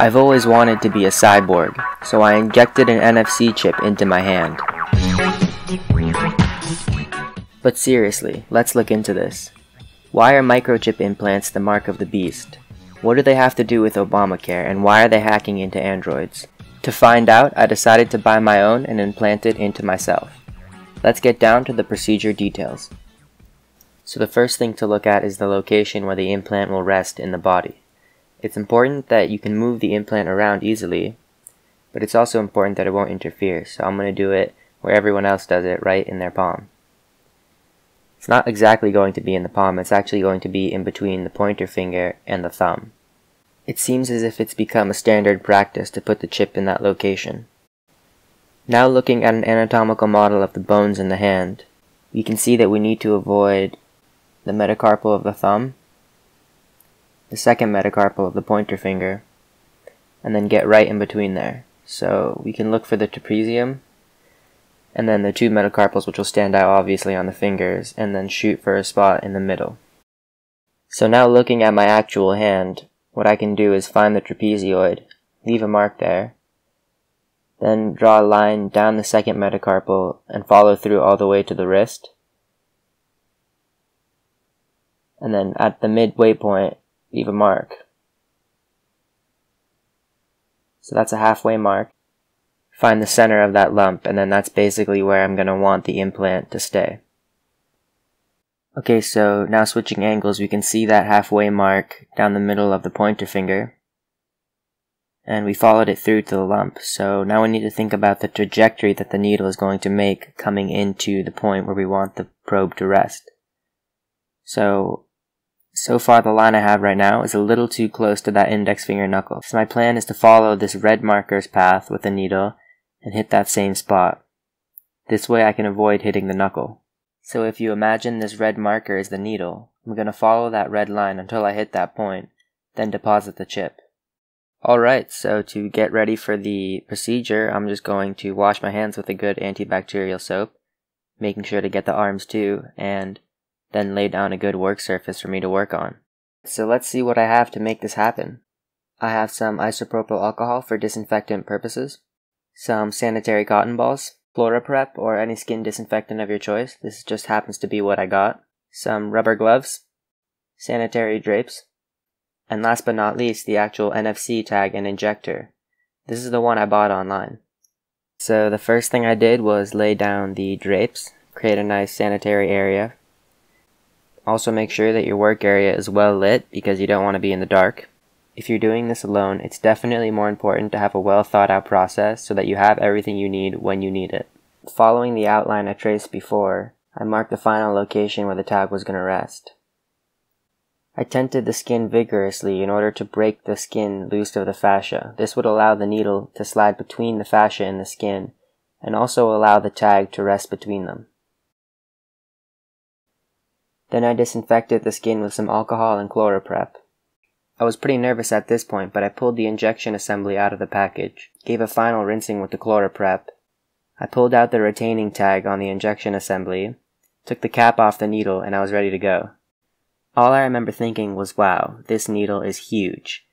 I've always wanted to be a cyborg, so I injected an NFC chip into my hand. But seriously, let's look into this. Why are microchip implants the mark of the beast? What do they have to do with Obamacare, and why are they hacking into androids? To find out, I decided to buy my own and implant it into myself. Let's get down to the procedure details. So the first thing to look at is the location where the implant will rest in the body. It's important that you can move the implant around easily, but it's also important that it won't interfere, so I'm going to do it where everyone else does it, right in their palm. It's not exactly going to be in the palm, it's actually going to be in between the pointer finger and the thumb. It seems as if it's become a standard practice to put the chip in that location. Now looking at an anatomical model of the bones in the hand, we can see that we need to avoid the metacarpal of the thumb the second metacarpal of the pointer finger, and then get right in between there. So we can look for the trapezium, and then the two metacarpals which will stand out obviously on the fingers, and then shoot for a spot in the middle. So now looking at my actual hand, what I can do is find the trapezoid, leave a mark there, then draw a line down the second metacarpal and follow through all the way to the wrist. And then at the midway point, leave a mark. So that's a halfway mark. Find the center of that lump, and then that's basically where I'm going to want the implant to stay. Okay, so now switching angles, we can see that halfway mark down the middle of the pointer finger. And we followed it through to the lump. So now we need to think about the trajectory that the needle is going to make coming into the point where we want the probe to rest. So so far the line I have right now is a little too close to that index finger knuckle. So my plan is to follow this red marker's path with the needle and hit that same spot. This way I can avoid hitting the knuckle. So if you imagine this red marker is the needle, I'm going to follow that red line until I hit that point, then deposit the chip. Alright, so to get ready for the procedure, I'm just going to wash my hands with a good antibacterial soap, making sure to get the arms too, and then lay down a good work surface for me to work on. So let's see what I have to make this happen. I have some isopropyl alcohol for disinfectant purposes, some sanitary cotton balls, ChloraPrep or any skin disinfectant of your choice, this just happens to be what I got, some rubber gloves, sanitary drapes, and last but not least, the actual NFC tag and injector. This is the one I bought online. So the first thing I did was lay down the drapes, create a nice sanitary area also make sure that your work area is well lit because you don't want to be in the dark. If you're doing this alone, it's definitely more important to have a well thought out process so that you have everything you need when you need it. Following the outline I traced before, I marked the final location where the tag was going to rest. I tented the skin vigorously in order to break the skin loose of the fascia. This would allow the needle to slide between the fascia and the skin, and also allow the tag to rest between them. Then I disinfected the skin with some alcohol and ChloraPrep. I was pretty nervous at this point, but I pulled the injection assembly out of the package, gave a final rinsing with the ChloraPrep. I pulled out the retaining tag on the injection assembly, took the cap off the needle, and I was ready to go. All I remember thinking was, wow, this needle is huge.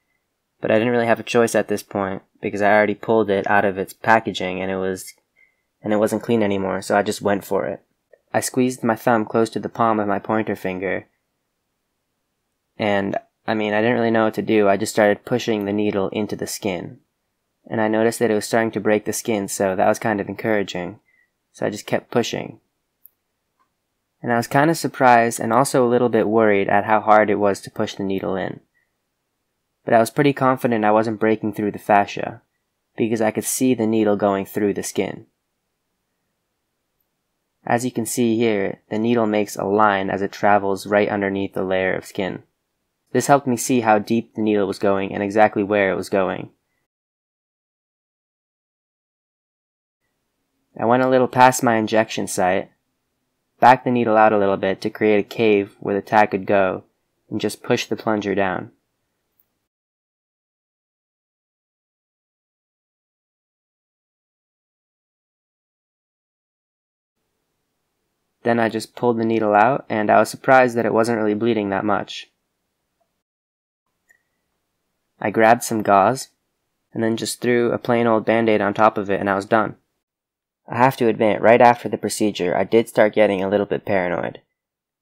But I didn't really have a choice at this point, because I already pulled it out of its packaging and it was, and it wasn't clean anymore, so I just went for it. I squeezed my thumb close to the palm of my pointer finger. And, I mean, I didn't really know what to do. I just started pushing the needle into the skin. And I noticed that it was starting to break the skin, so that was kind of encouraging. So I just kept pushing. And I was kind of surprised and also a little bit worried at how hard it was to push the needle in. But I was pretty confident I wasn't breaking through the fascia, because I could see the needle going through the skin. As you can see here, the needle makes a line as it travels right underneath the layer of skin. This helped me see how deep the needle was going and exactly where it was going. I went a little past my injection site, backed the needle out a little bit to create a cave where the tag could go, and just pushed the plunger down. Then I just pulled the needle out, and I was surprised that it wasn't really bleeding that much. I grabbed some gauze, and then just threw a plain old band-aid on top of it and I was done. I have to admit, right after the procedure, I did start getting a little bit paranoid.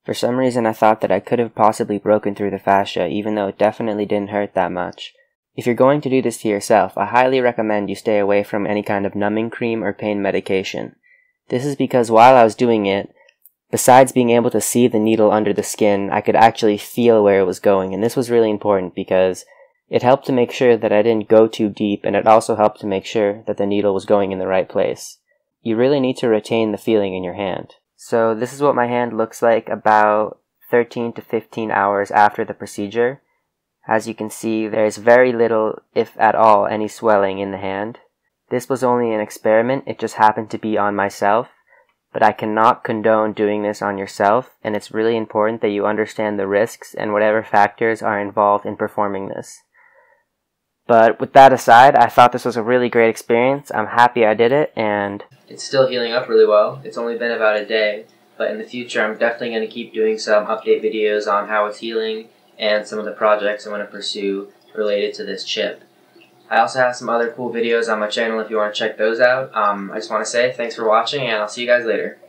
For some reason I thought that I could have possibly broken through the fascia even though it definitely didn't hurt that much. If you're going to do this to yourself, I highly recommend you stay away from any kind of numbing cream or pain medication. This is because while I was doing it, besides being able to see the needle under the skin, I could actually feel where it was going, and this was really important because it helped to make sure that I didn't go too deep, and it also helped to make sure that the needle was going in the right place. You really need to retain the feeling in your hand. So this is what my hand looks like about 13 to 15 hours after the procedure. As you can see, there is very little, if at all, any swelling in the hand. This was only an experiment, it just happened to be on myself, but I cannot condone doing this on yourself, and it's really important that you understand the risks and whatever factors are involved in performing this. But with that aside, I thought this was a really great experience. I'm happy I did it, and it's still healing up really well. It's only been about a day, but in the future, I'm definitely going to keep doing some update videos on how it's healing and some of the projects I'm going to pursue related to this chip. I also have some other cool videos on my channel if you want to check those out. Um, I just want to say thanks for watching, and I'll see you guys later.